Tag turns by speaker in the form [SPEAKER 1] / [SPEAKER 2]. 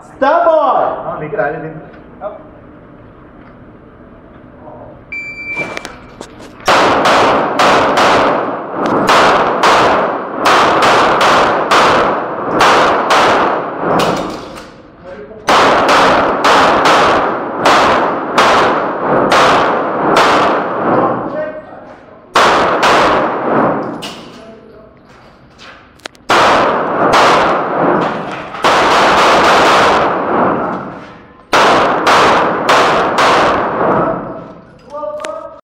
[SPEAKER 1] stubborn.
[SPEAKER 2] हाँ, लेकर आए दिन